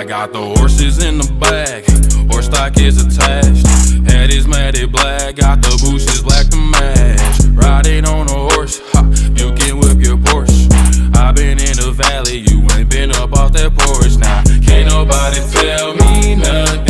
I got the horses in the back, horse stock is attached. Head is matted black, got the bushes black to match. Riding on a horse, ha, you can whip your Porsche. i been in the valley, you ain't been up off that porch. Now, can't nobody tell me nothing.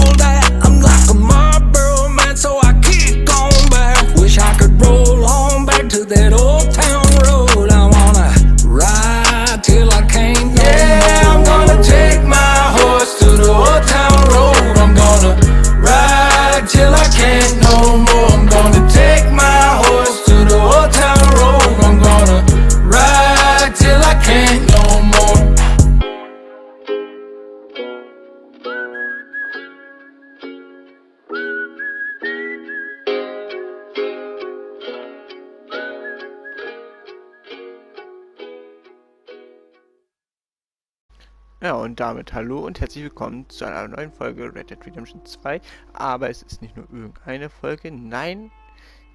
und damit hallo und herzlich willkommen zu einer neuen Folge Red Dead Redemption 2. Aber es ist nicht nur irgendeine Folge, nein,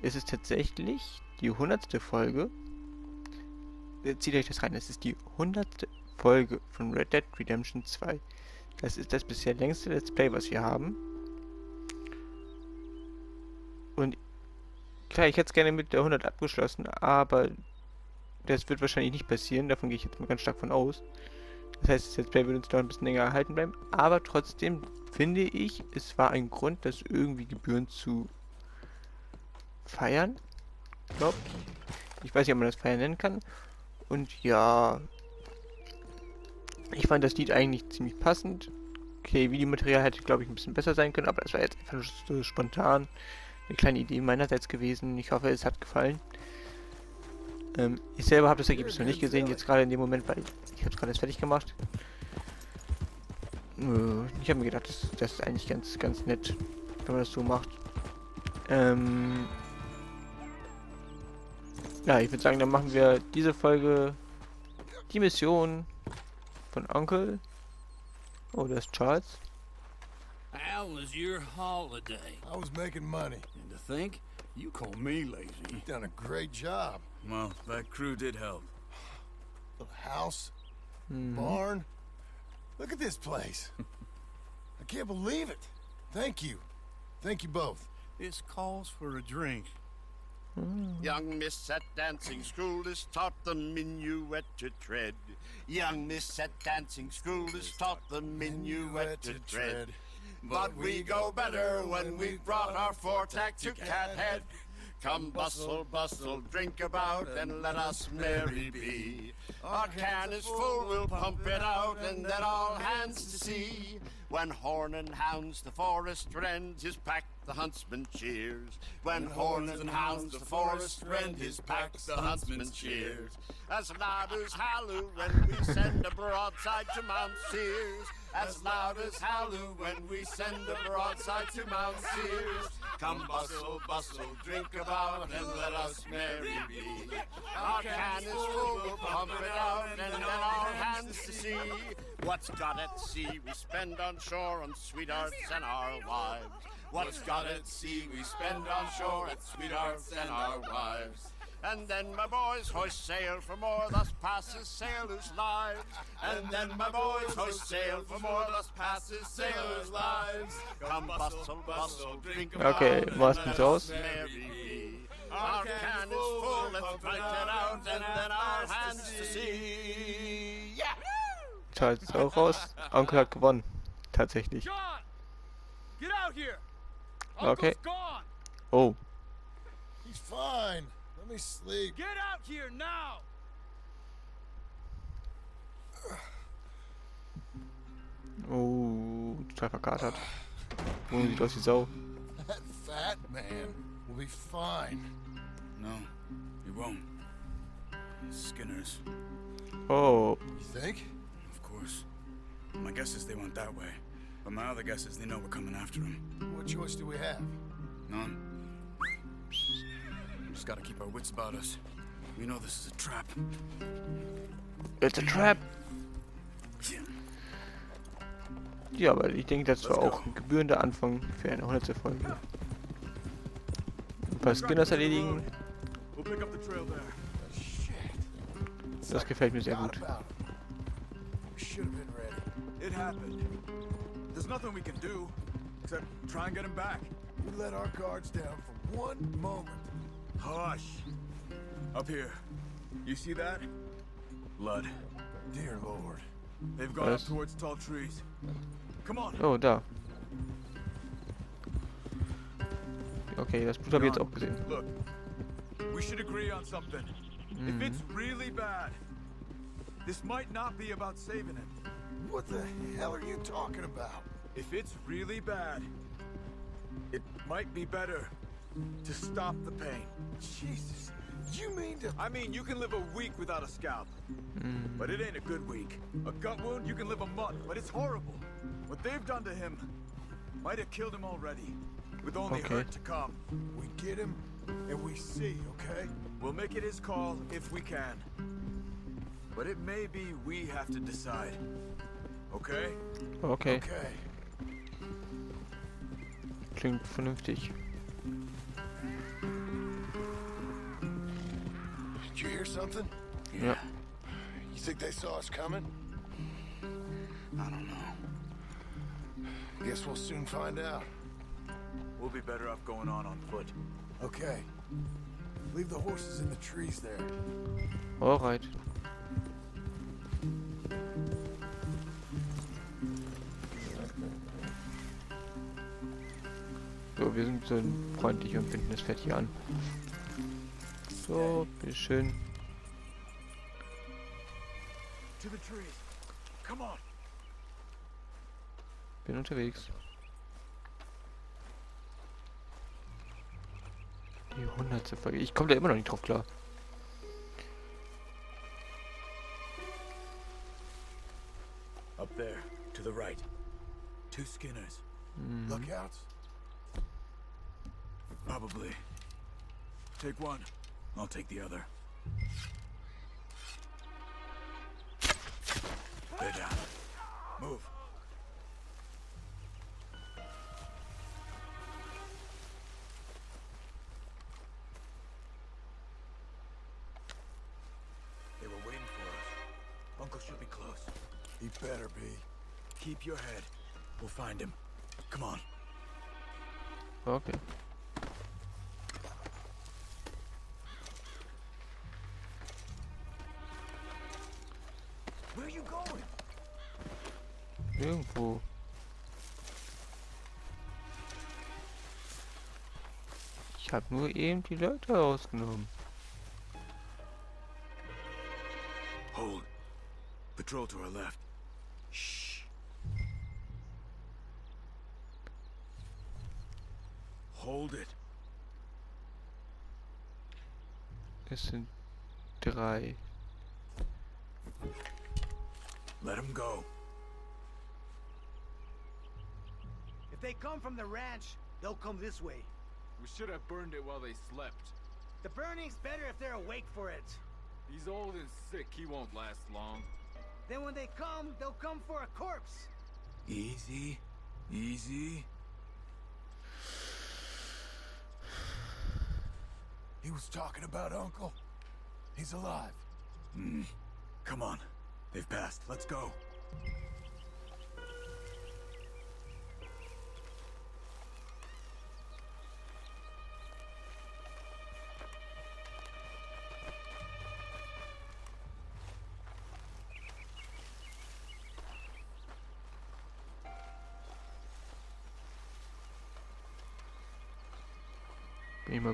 es ist tatsächlich die 100. Folge. Äh, Zieht euch das rein, es ist die 100. Folge von Red Dead Redemption 2. Das ist das bisher längste Let's Play, was wir haben. Und klar, ich hätte es gerne mit der 100 abgeschlossen, aber das wird wahrscheinlich nicht passieren, davon gehe ich jetzt mal ganz stark von aus. Das heißt, das Play wird uns noch ein bisschen länger erhalten bleiben. Aber trotzdem finde ich, es war ein Grund, das irgendwie gebührend zu feiern. Ich glaube. Ich weiß nicht, ob man das feiern nennen kann. Und ja. Ich fand das Lied eigentlich ziemlich passend. Okay, Videomaterial hätte, glaube ich, ein bisschen besser sein können, aber das war jetzt einfach so spontan eine kleine Idee meinerseits gewesen. Ich hoffe, es hat gefallen. Ähm, ich selber habe das Ergebnis noch nicht gesehen, jetzt gerade in dem Moment, weil ich habe es gerade fertig gemacht. Ich habe mir gedacht, das, das ist eigentlich ganz, ganz nett, wenn man das so macht. Ähm, ja, ich würde sagen, dann machen wir diese Folge die Mission von Onkel. Oh, das ist Charles. How was your holiday? I was making money. And to think, you call me lazy. You've done a great job. Well, that crew did help. Little house, Mhm. barn. Look at this place. I can't believe it. Thank you. Thank you both. This calls for a drink. Young Miss at dancing school is taught the minuet to tread. Young Miss at dancing school is taught the minuet to tread. But we go better when we've brought our four-tack to Cathead. Come bustle, bustle, drink about, and let us merry be. Our can is full, we'll pump it out, and then all hands to see. When horn and hounds the forest rend, his pack the huntsman cheers. When horn and hounds the forest rend, his pack the huntsman cheers. As loud as halloo when we send a broadside to Mount Sears. As loud as halloo when we send a broadside to Mount Sears. Come bustle, bustle, drink about, and let us merry be. Our can is full, we'll pump it out, and then all hands to see. What's got at sea we spend on shore on sweethearts and our wives. What's got at sea we spend on shore at sweethearts and our wives. And then my boys hoist sail for more, thus passes sailors' lives. And then my boys hoist sail for more, thus passes sailors' lives. Come bustle, bustle, drink a Okay, was let aus. Our can is full, let's fight it out, and then our hands to sea. Yeah! Charles ist auch raus. Onkel hat gewonnen. Tatsächlich. Okay. Oh, He's fine. Let me sleep. Get out here now! oh, total verkatert. Junge sieht aus wie Sau. That fat man will be fine. No, he won't. Skinners, Oh, You think? of course. My guess is they went that way. But my other guess is they know we're coming after them. What choice do we have? None. Just gotta keep our wits about us. We know this is a trap. it's a trap. Ja, aber ich denke, das war auch ein gebührender Anfang für eine 100. Folge. Ein paar Skinners erledigen, das gefällt mir sehr gut. It happened. There's nothing we can do except try and get him back. We let our guards down for one moment. Hush. Up here. You see that? Blood. Dear Lord. They've gone Was? up towards tall trees. Come on. Oh, da. Okay, das Blut habe ich jetzt auch gesehen. Look, we should agree on something. If it's really bad, this might not be about saving it. What the hell are you talking about? If it's really bad, it might be better to stop the pain. Jesus. You mean to... I mean, you can live a week without a scalp, hmm. but it ain't a good week. A gut wound, you can live a month, but it's horrible. What they've done to him might have killed him already, with only Okay. hurt to come. We get him and we see, okay? We'll make it his call if we can. But it may be we have to decide. Okay? Okay, Okay. klingt vernünftig. Did you hear something? Ja. You think they saw us coming? I don't know. Guess we'll soon find out. We'll be better off going on on foot. Okay. Leave the horses in the trees there. Alright. So, wir sind so freundlich und binden das Pferd hier an. So, bitteschön. To the trees. Come on. Bin unterwegs. Die hundertste Folge. Ich komme da immer noch nicht drauf klar. Up there, to the right. Two Skinners. Lookouts? Probably. Take one. I'll take the other. They're down. Move. They were waiting for us. Uncle should be close. He better be. Keep your head. We'll find him. Come on. Okay. Ich habe nur eben die Leute rausgenommen. Hold. Patrol to our left. Shh. Hold it. Es sind drei. Let him go. If they come from the ranch, they'll come this way. We should have burned it while they slept. The burning's better if they're awake for it. He's old and sick, he won't last long. Then when they come, they'll come for a corpse. Easy, easy. He was talking about Uncle. He's alive. Mm. Come on. They've passed. Let's go.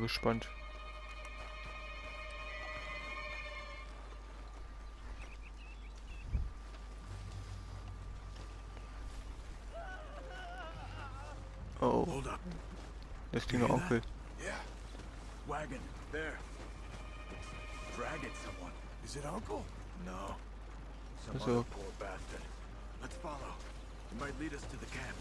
Gespannt. Oh, das that? Onkel. Yeah. Wagon. There. Dragging someone. Is it Uncle? No. Some What's other poor bastard. Let's follow. It might lead us to the camp.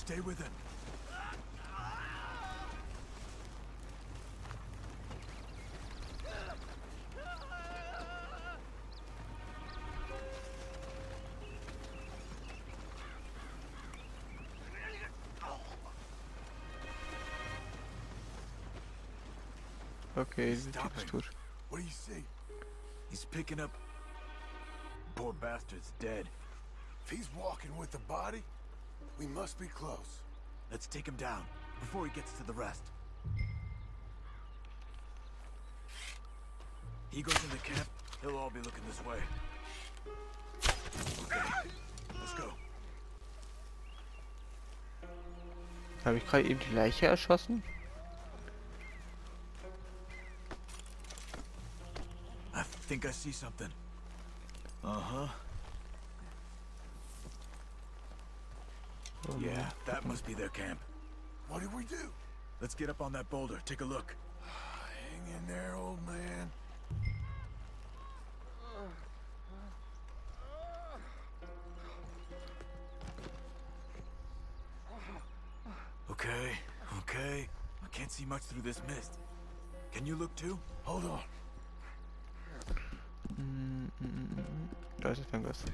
Stay with him. Okay, He's der Typ ist stopping. What do you see? He's picking up... Poor bastard's dead. If he's walking with the body, we must be close. Let's take him down before he gets to the rest. He goes in the camp, they'll all be looking this way. Okay, let's go. Habe ich gerade eben die Leiche erschossen? I think I see something. Uh-huh. Yeah, that must be their camp. What did we do? Let's get up on that boulder, take a look. Hang in there, old man. Okay, okay. I can't see much through this mist. Can you look too? Hold on. Mm, mm, mm, mm. Da ist irgendwas.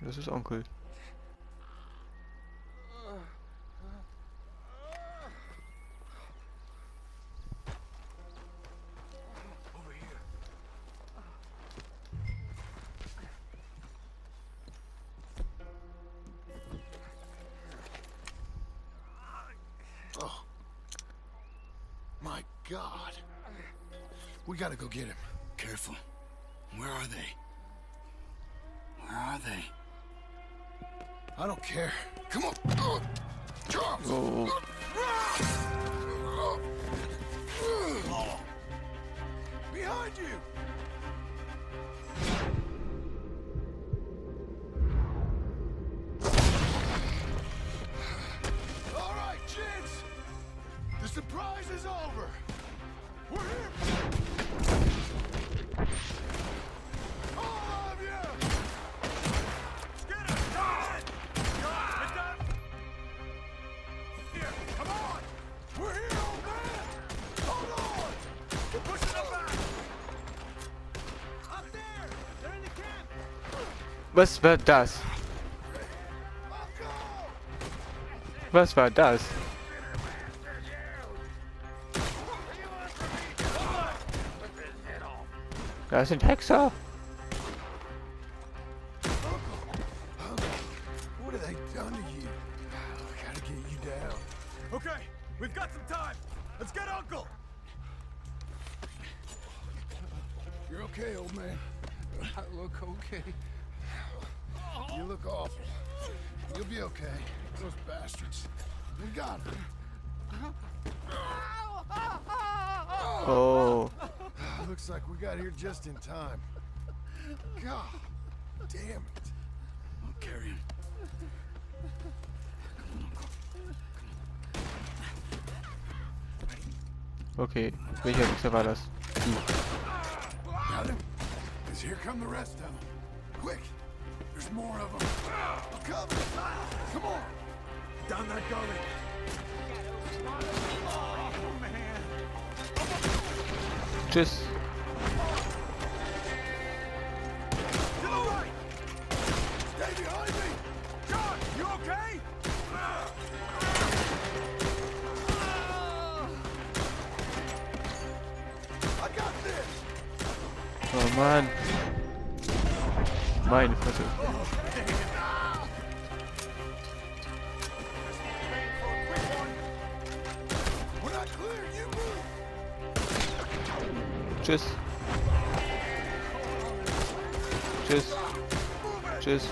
Das ist Onkel. Oh. My God. We gotta go get him. Care. Come on. Oh. Behind you. Was war das? Uncle. Was war das? Das sind Hexer. What have they done to you? I gotta get you down. Okay, we've got some time. Let's get Uncle! You're okay, old man. I look okay. You look awful. You'll be okay. Those bastards. We got him. Oh, Looks like we got here just in time. God damn it. I'll carry him. okay. Welcher Hexer war das? Die. Got him? Because here come the rest of them more of them. Cover! Come on! Down that gully! Tschüss. Oh, man. Meine Fresse. We're not clear. You move. Tschüss. Tschüss. Tschüss.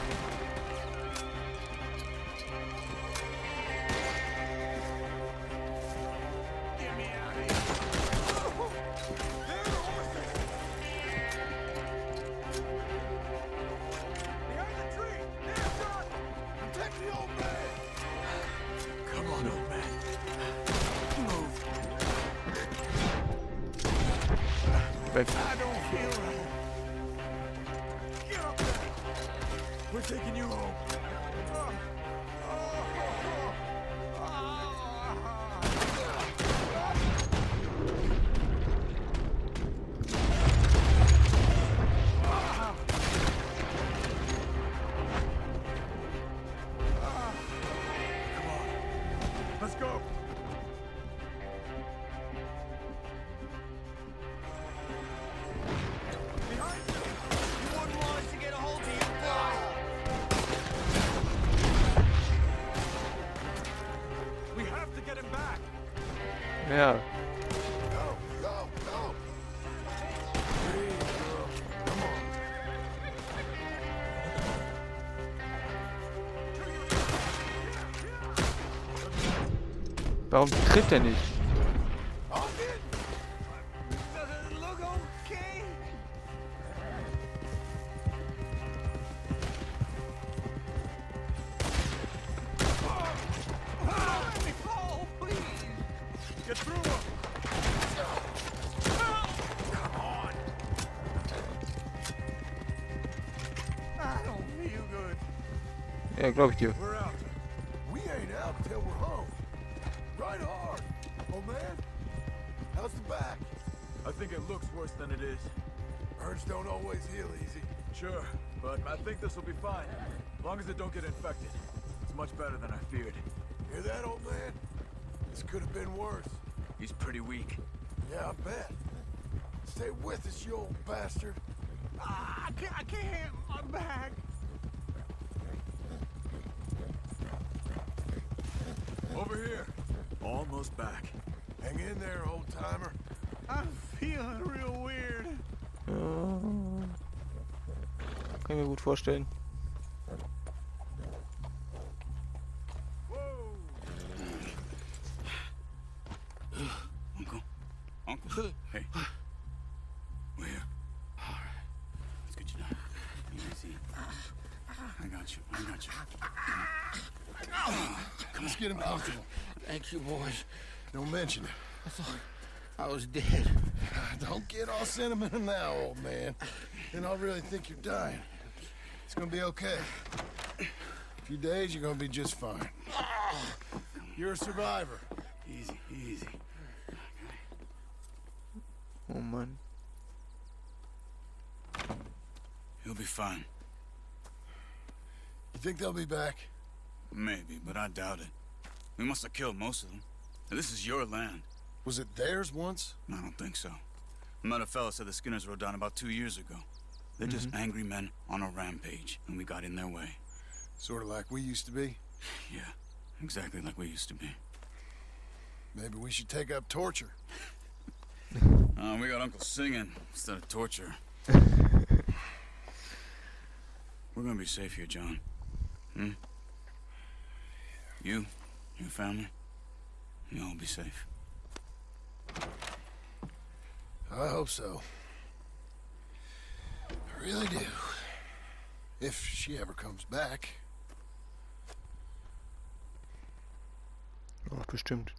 Let's go. Don't feel good. Ja, glaube ich dir. I think it looks worse than it is. Burns don't always heal easy. Sure, but I think this will be fine. As long as it don't get infected. It's much better than I feared. Hear that, old man? This could have been worse. He's pretty weak. Yeah, I bet. Stay with us, you old bastard. Ah, I can't, I can't. My back. Over here. Almost back. Hang in there, old timer. I'm feeling real weird. Ja. Kann ich mir gut vorstellen. Uncle? Uncle? Hey. We're here. All right. Let's get you down. Easy. I got you. I got you. Let's get him comfortable. Thank you, boys. Don't mention it. I thought I was dead. Don't get all sentimental now, old man. Then I'll really think you're dying. It's gonna be okay. A few days, you're gonna be just fine. You're a survivor. Easy, easy. Oh Mann. He'll be fine. You think they'll be back? Maybe, but I doubt it. We must have killed most of them. This is your land. Was it theirs once? I don't think so. I met a fella said the Skinners rode down about two years ago. They're just angry men on a rampage, and we got in their way. Sort of like we used to be. Yeah, exactly like we used to be. Maybe we should take up torture. Uh, we got Uncle singing instead of torture. We're gonna be safe here, John. Hmm? You, your family, you all be safe. I hope so. I really do. If she ever comes back. Ach, bestimmt.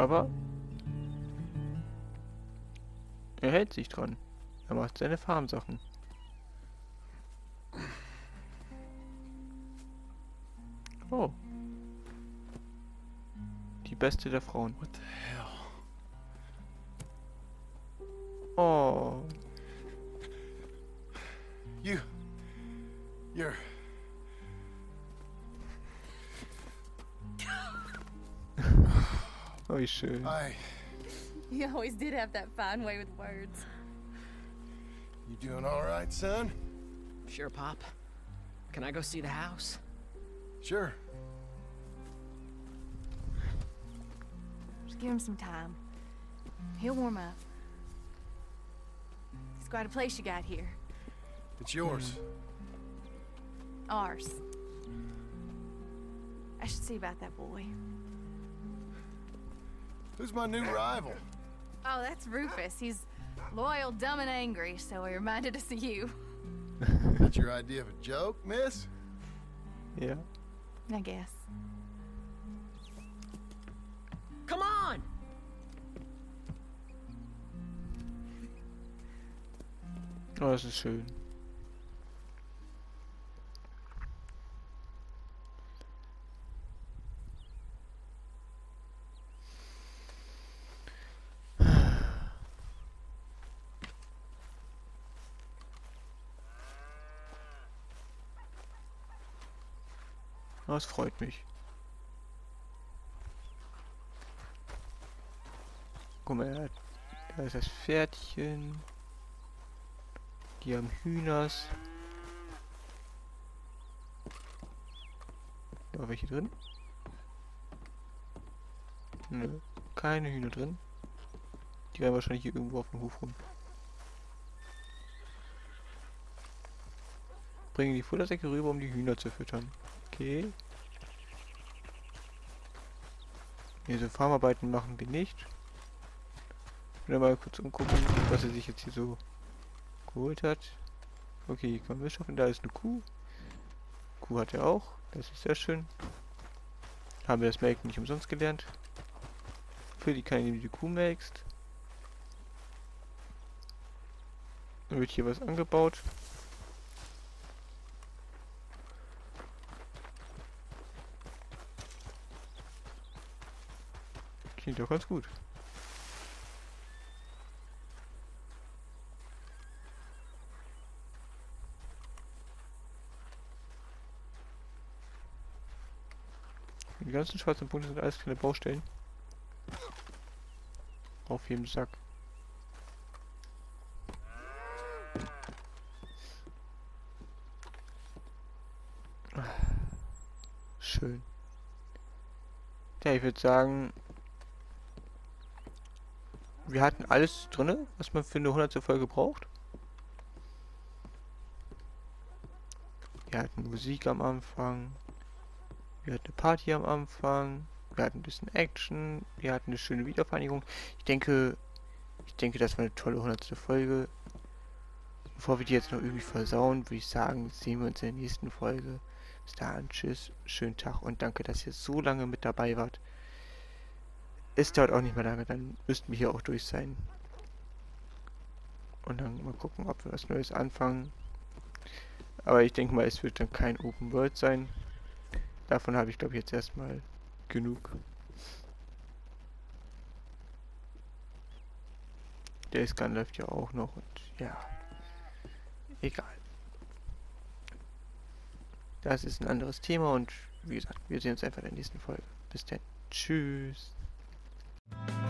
Aber er hält sich dran. Er macht seine Farmsachen. Oh. Die beste der Frauen. What the hell? Oh. You. You're. Oh, you should. I. You always did have that fine way with words. You doing all right, son? Sure, Pop. Can I go see the house? Sure. Just give him some time. He'll warm up. It's quite a place you got here. It's yours. Ours. I should see about that boy. Who's my new rival? Oh, that's Rufus. He's loyal, dumb, and angry, so he reminded us of you. That's your idea of a joke, miss? Yeah. I guess. Come on! Oh, das ist schön. Das freut mich. Guck mal, da- ist das Pferdchen. Die haben Hühners. Da welche drin? Nö, keine Hühner drin. Die rennen wahrscheinlich hier irgendwo auf dem Hof rum. Bringen die Futtersäcke rüber, um die Hühner zu füttern. Okay. Hier so Farmarbeiten machen wir nicht. Ich will mal kurz umgucken, was er sich jetzt hier so geholt hat. Okay, können wir schaffen. Da ist eine Kuh. Kuh hat er auch. Das ist sehr schön. Haben wir das Melken nicht umsonst gelernt. Für die kann ich die Kuh melkst. Dann wird hier was angebaut. Klingt doch ganz gut. Die ganzen schwarzen Punkte sind alles kleine Baustellen. Auf jedem Sack. Schön. Ja, ich würde sagen, wir hatten alles drinne, was man für eine 100. Folge braucht. Wir hatten Musik am Anfang. Wir hatten eine Party am Anfang. Wir hatten ein bisschen Action. Wir hatten eine schöne Wiedervereinigung. Ich denke, ich denke, das war eine tolle 100. Folge. Bevor wir die jetzt noch irgendwie versauen, würde ich sagen, sehen wir uns in der nächsten Folge. Bis dahin, tschüss, schönen Tag und danke, dass ihr so lange mit dabei wart. Es dauert auch nicht mehr lange, dann müssten wir hier auch durch sein. Und dann mal gucken, ob wir was Neues anfangen. Aber ich denke mal, es wird dann kein Open World sein. Davon habe ich glaube ich jetzt erstmal genug. Der Scan läuft ja auch noch und ja. Egal. Das ist ein anderes Thema und wie gesagt, wir sehen uns einfach in der nächsten Folge. Bis dann. Tschüss. Thank you.